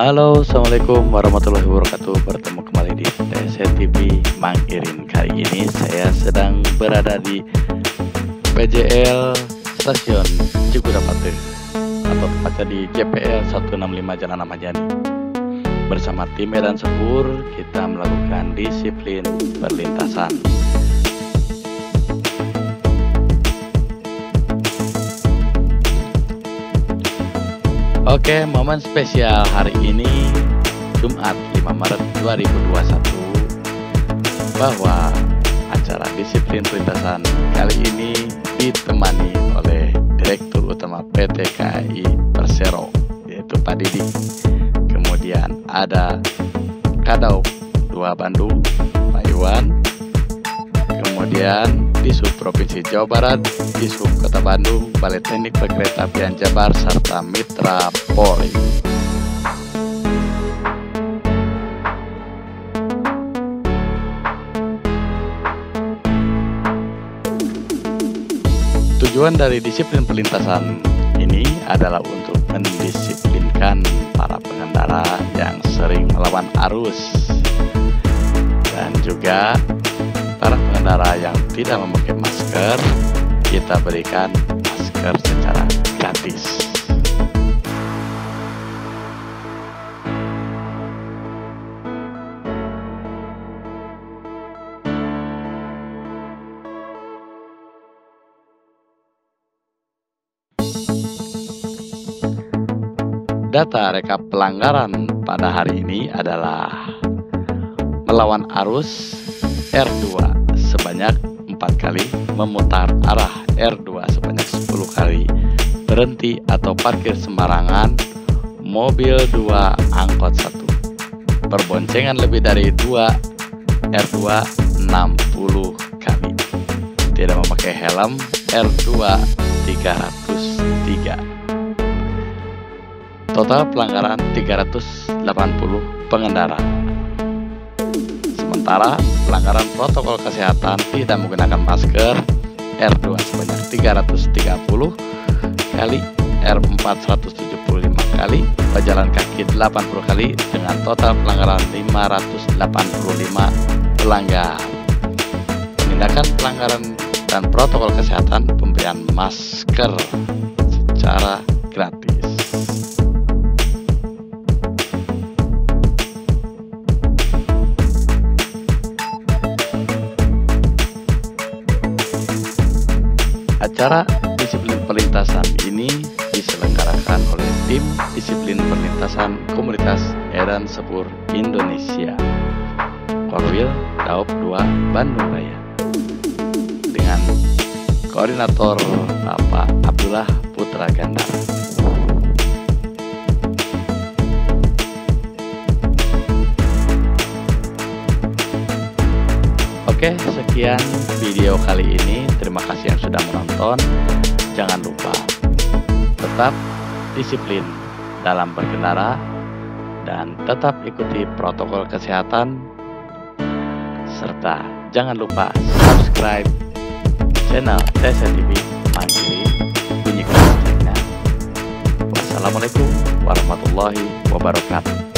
Halo, Assalamualaikum warahmatullahi wabarakatuh. Bertemu kembali di TSTV Mang Irin Kali ini. Saya sedang berada di PJL Stasiun Cikudapate Atau tepatnya di JPL 165 Jalan Ahmad Bersama tim Medan Sepur kita melakukan disiplin perlintasan Oke, momen spesial hari ini Jumat 5 Maret 2021 bahwa acara disiplin perlintasan kali ini ditemani oleh Direktur Utama PT KAI Persero yaitu Pak Didi. Kemudian ada Kadau 2 Bandung Pak Iwan. Kemudian di Sub Provinsi Jawa Barat, di Sub Kota Bandung, Balai Teknik Perkeretaapian Jabar, serta Mitra Polri. Tujuan dari disiplin perlintasan ini adalah untuk mendisiplinkan para pengendara yang sering melawan arus dan juga pengendara yang tidak memakai masker, kita berikan masker secara gratis. Data rekap pelanggaran pada hari ini adalah melawan arus R2 sebanyak 4 kali, memutar arah R2 sebanyak 10 kali, berhenti atau parkir sembarangan, mobil 2 angkot 1, perboncengan lebih dari 2 R2 60 kali, tidak memakai helm R2 303. Total pelanggaran 380 pengendara Sementara pelanggaran protokol kesehatan tidak menggunakan masker R2 sebanyak 330 kali, R4 175 kali, pejalan kaki 80 kali dengan total pelanggaran 585 pelanggar. Penindakan pelanggaran dan protokol kesehatan pemberian masker secara gratis. Acara disiplin perlintasan ini diselenggarakan oleh tim disiplin perlintasan komunitas Edan Sepur Indonesia Korwil Daop 2 Bandung Raya dengan koordinator Bapak Abdullah Putra Gandar. Oke, sekian video kali ini. Terima kasih yang sudah menonton. Jangan lupa tetap disiplin dalam berkendara dan tetap ikuti protokol kesehatan serta jangan lupa subscribe channel TSTV Mandiri loncengnya. Wassalamualaikum warahmatullahi wabarakatuh.